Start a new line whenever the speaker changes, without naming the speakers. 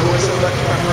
Everyone, so